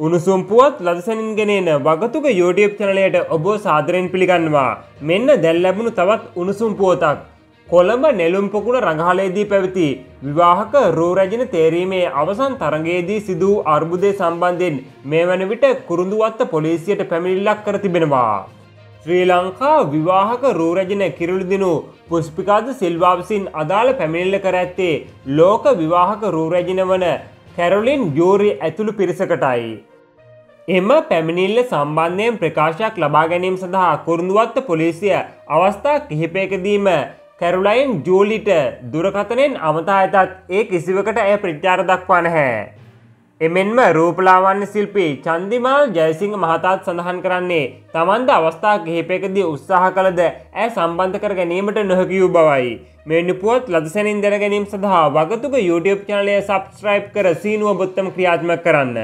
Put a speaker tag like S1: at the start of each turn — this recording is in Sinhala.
S1: උණුසුම් පුවත් ලදසනින් ගෙනෙන වගතුක YouTube චනලයට ඔබ සාදරයෙන් පිළිගන්නවා මෙන්න දැල් ලැබුණු තවත් උණුසුම් පුවතක්. කොළඹ නෙළුම් පොකුණ රඟහලේදී පැවති විවාහක රූරජන තේරීමේ අවසන් තරගේදී සිදූ අර්බුදය සම්බන්ධයෙන් මේ වන විට කුරුඳුවත්ත පොලිසියට පැමිණිල්ලක් කර තිබෙනවා. ශ්‍රී ලංකා විවාහක රූරජන කිරුළුදිනු පුස්්පිකාද සිල්වාවිසින් අදාළ පැමිණිල්ල කර ඇත්තේ ලෝක විවාහක රූරජන වන කැරොලින් ජෝරි ඇතුළු පිරිසකටයි. එම පැමිණිල්ල සම්බන්ධයෙන් ප්‍රකාශයක් ලබා ගැනීම සඳහා කුරුඳුවත්ත පොලිසිය අවස්ථා කිහිපයකදීම කැරුලයින් ජූලිට දුරකතනෙන් අමතා ඇතත් ඒ කිසිවකට ඇය ප්‍රචාර දක්වා නැහැ. එමෙන්ම රූපලාවන්‍ය ශිල්පී චන්දිමාල් ජයසිංහ මහතාත් සඳහන් කරන්නේ තමන්ද අවස්ථා කිහිපයකදී උත්සාහ කළද ඇය සම්බන්ධ කර ගැනීමට නොහැකියූ බවයි. මෙනි පුවත් ලදසැනින් දැන ගැනීම සඳහා වගතුක YouTube චනලය සබස්ක්‍රයිබ් කර සීනුව බොත්තම ක්‍රියාත්ම කරන්න.